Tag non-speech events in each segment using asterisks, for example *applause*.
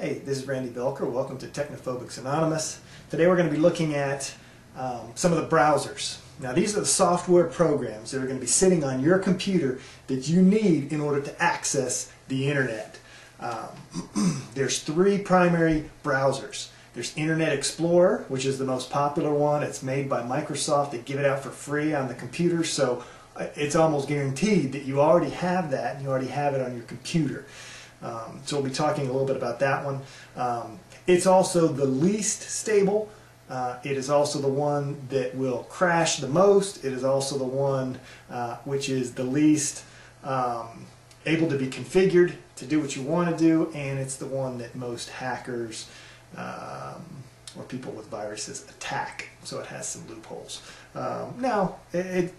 Hey, this is Randy Belker. Welcome to Technophobics Anonymous. Today we're going to be looking at um, some of the browsers. Now these are the software programs that are going to be sitting on your computer that you need in order to access the internet. Um, *clears throat* there's three primary browsers. There's Internet Explorer, which is the most popular one. It's made by Microsoft. They give it out for free on the computer, so uh, it's almost guaranteed that you already have that and you already have it on your computer. Um, so we'll be talking a little bit about that one. Um, it's also the least stable. Uh, it is also the one that will crash the most. It is also the one uh, which is the least um, able to be configured to do what you want to do, and it's the one that most hackers um, or people with viruses attack. So it has some loopholes. Um, now, it, it,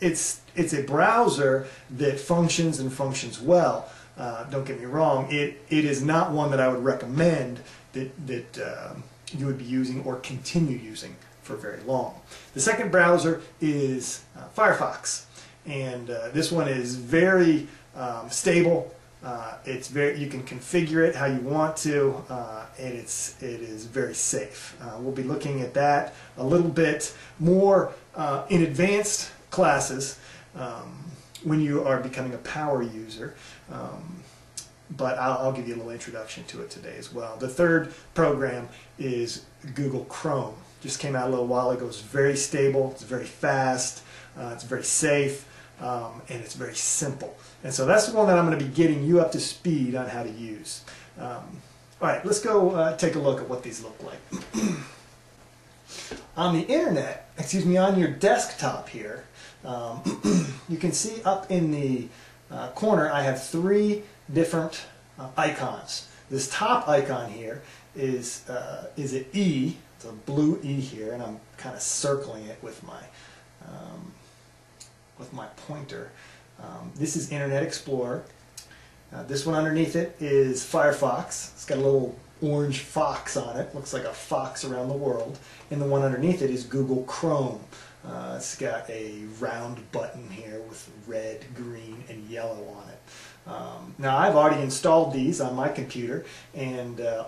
it's it's a browser that functions and functions well. Uh, don't get me wrong, it, it is not one that I would recommend that, that uh, you would be using or continue using for very long. The second browser is uh, Firefox, and uh, this one is very um, stable. Uh, it's very you can configure it how you want to, uh, and it's it is very safe. we'll be looking at that a little bit more in advanced classes. Um, when you are becoming a power user. Um, but I'll, I'll, give you a little introduction to it today as well. The third program is Google Chrome. Just came out a little while ago. It's very stable. It's very fast. Uh, it's very safe. Um, and it's very simple. And so that's the one that I'm going to be getting you up to speed on how to use. Um, all right, let's go uh, take a look at what these look like. *clears throat* on the internet, excuse me, on your desktop here, um, *clears throat* you can see up in the uh, corner I have three different uh, icons. This top icon here is, uh, is an E, it's a blue E here, and I'm kind of circling it with my, um, with my pointer. Um, this is Internet Explorer. Uh, this one underneath it is Firefox. It's got a little orange fox on it. Looks like a fox around the world. And the one underneath it is Google Chrome. Uh, it's got a round button here with red, green, and yellow on it. Um, now I've already installed these on my computer and uh,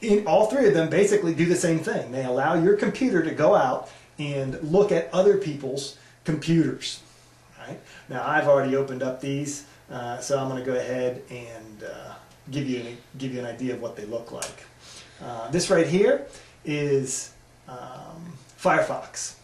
in, all three of them basically do the same thing. They allow your computer to go out and look at other people's computers. Right? Now I've already opened up these uh, so I'm going to go ahead and uh, give, you an, give you an idea of what they look like. Uh, this right here is um, Firefox?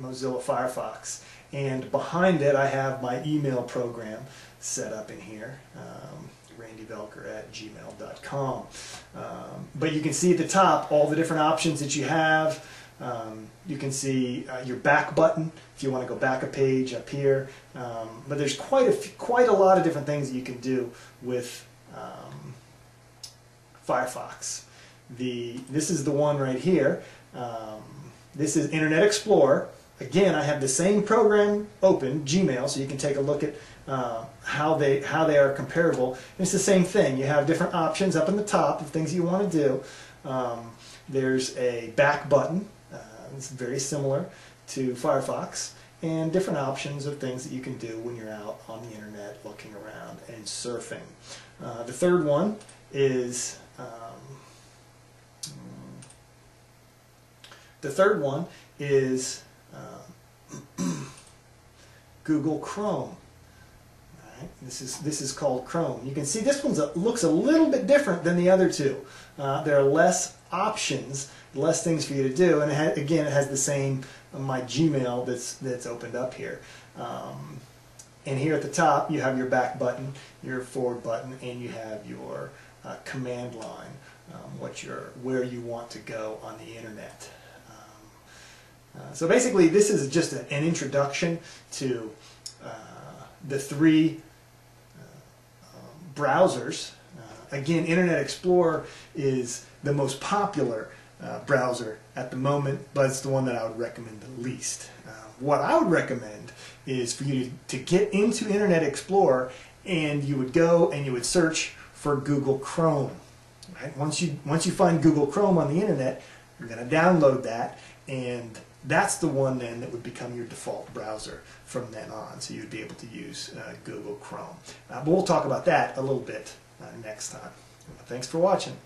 Mozilla Firefox. And behind it, I have my email program set up in here, um, randyvelker at gmail.com. Um, but you can see at the top all the different options that you have. Um, you can see uh, your back button if you want to go back a page up here. Um, but there's quite a quite a lot of different things that you can do with um, Firefox. The this is the one right here. This is Internet Explorer. Again, I have the same program open, Gmail, so you can take a look at uh, how they how they are comparable. And it's the same thing. You have different options up in the top of things you want to do. Um, there's a back button. Uh, it's very similar to Firefox and different options of things that you can do when you're out on the internet looking around and surfing. Uh, the third one is um, The third one is uh, *clears throat* Google Chrome. This is this is called Chrome. You can see this one looks a little bit different than the other two. Uh, there are less options, less things for you to do, and it again, it has the same uh, my Gmail that's that's opened up here. Um, and here at the top, you have your back button, your forward button, and you have your uh, command line, um, what your where you want to go on the internet. Uh, so basically this is just a, an introduction to uh, the three uh, browsers. Uh, again, Internet Explorer is the most popular uh, browser at the moment, but it's the one that I would recommend the least. what I would recommend is for you to, to get into Internet Explorer and you would go and you would search for Google Chrome. Right? Once you once you find Google Chrome on the internet, you're going to download that and that's the one then that would become your default browser from then on. So you'd be able to use uh, Google Chrome. Uh, but we'll talk about that a little bit uh, next time. Thanks for watching.